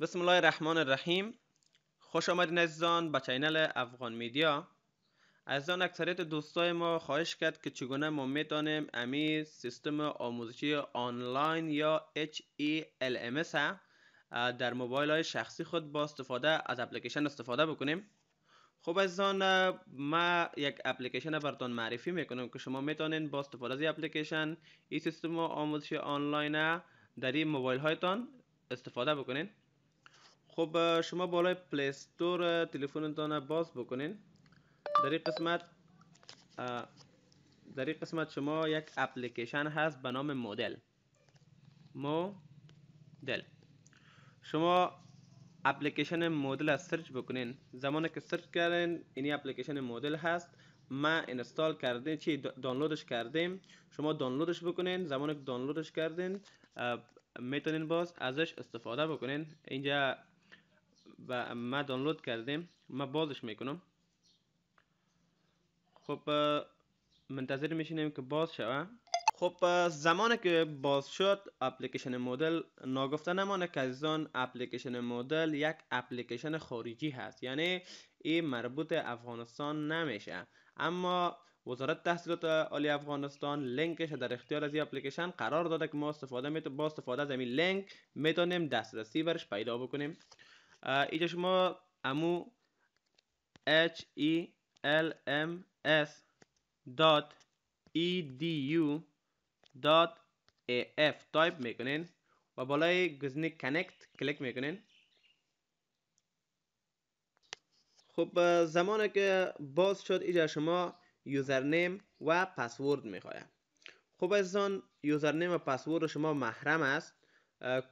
بسم الله الرحمن الرحیم خوش آمدین عزیزان به channel افغان میدیا. عزیزان اکثریت دوستای ما خواهش کرد که چگونه ما می‌تونیم امی سیستم آموزشی آنلاین یا HELMS در موبایل های شخصی خود با استفاده از اپلیکیشن استفاده بکنیم. خب عزیزان ما یک اپلیکیشن براتون معرفی می‌کنم که شما می‌تونین با استفاده از اپلیکیشن این سیستم آموزشی آنلاین در این موبایل هایتان استفاده بکنین. خب شما بالای Play Store تلفنتان باز بکنین. در این قسمت در این قسمت شما یک اپلیکیشن هست به نام Moodle Moodle شما اپلیکیشن Moodle از search بکنین. زمانی که search کردین این اپلیکیشن Moodle هست. ما install کردیم چی؟ دانلودش کردیم. شما دانلودش بکنین. زمانی که دانلودش کردین می‌تونین باز ازش استفاده بکنین. اینجا و ما دانلود کردیم ما بازش می‌کنم. خب منتظر میشینیم که باز شوه. خب زمانی که باز شد اپلیکیشن مدل ناگفته نمانه که آن اپلیکیشن مدل یک اپلیکیشن خارجی هست. یعنی این مربوط افغانستان نمیشه. اما وزارت تحصیلات عالی افغانستان لینکش در اختیار از این اپلیکیشن قرار داده که ما استفاده می با استفاده از این لینک می‌تونیم دسترسی برش پیدا بکنیم. اینجا شما امو h e l m s dot edu dot af تایپ می‌کنین و بالای گزینه connect کلیک می‌کنین. خب زمانی که باز شد اینجا شما username و پسورد می‌خواه خب عزیزان username و پسورد شما محرم است.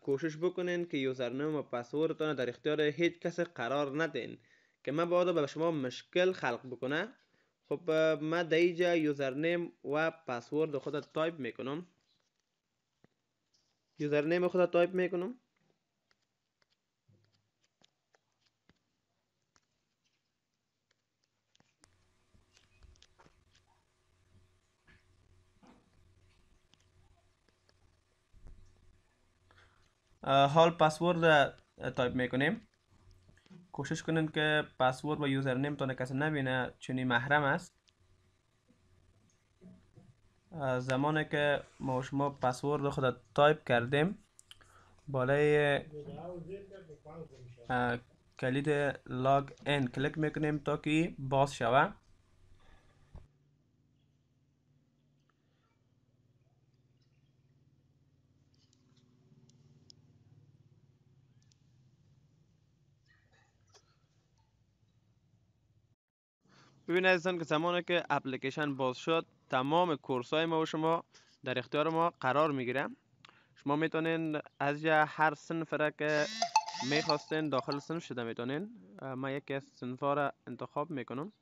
کوشش بکنین که username و پسوردتان در اختیار هیچ کس قرار ندین. که من باید به شما مشکل خلق بکنه. خب من در اینجا username و پسورد خود تایپ می‌کنم. username خود تایپ می‌کنم. حال پسورد تایپ می‌کنیم. کوشش کنین که پسورد و username تانه کسی نبینه چونی محرم است. زمانی که ما شما پسورد خود تایپ کردیم بالای کلید log in کلیک می‌کنیم تا که باز شوه. ببینید عزیزان که زمانی که اپلیکیشن باز شد تمام کورس های ما و شما در اختیار ما قرار می‌گیره. شما می‌تونین از هر صنف را که می‌خواستین داخل صنف شده می‌تونین ما یکی از ها را انتخاب می‌کنم.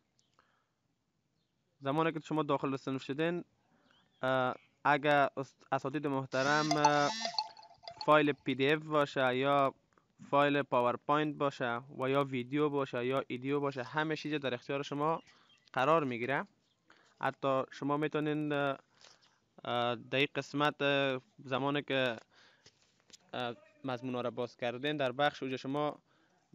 زمانی که شما داخل صنف شدین اگر اساتید محترم فایل PDF باشه یا فایل PowerPoint باشه و یا ویدیو باشه یا audio باشه همه چیز در اختیار شما قرار می‌گیره. حتی شما می‌تونین در این قسمت زمانی که مضمون را باز کردین در بخش اوجه شما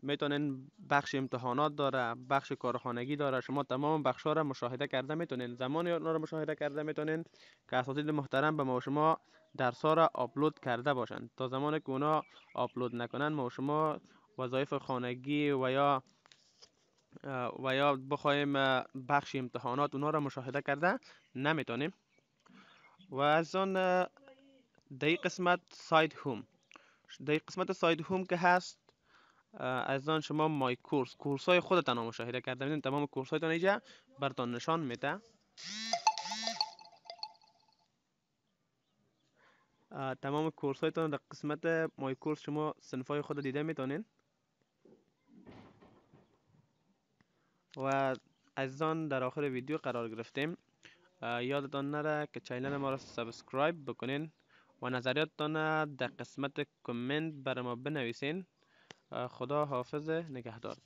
می‌تونین بخش امتحانات داره بخش کارخانگی داره. شما تمام بخش ها را مشاهده کرده می‌تونین زمانی را مشاهده کرده می‌تونین که اساتید محترم به ما شما درس ها را آپلود کرده باشند. تا زمانی که اونا آپلود نکنن ما شما وظایف خانگی و یا و یا بخوایم بخش امتحانات اونا را مشاهده کرده نمی‌تونیم. و از آن در قسمت site home. در قسمت site home که هست از آن شما my course کورس های خودتان مشاهده کرده میدین تمام کورس هایتان اینجا برتان نشان میده. تمام کورس هایتان در قسمت my course شما صنف های خود دیده می‌تونین و عزیزان در آخر ویدیو قرار گرفتیم. یادتان نره که channel ما را subscribe بکنین و نظریاتتان در قسمت کامنت بر ما بنویسین. خدا حافظ نگهدار.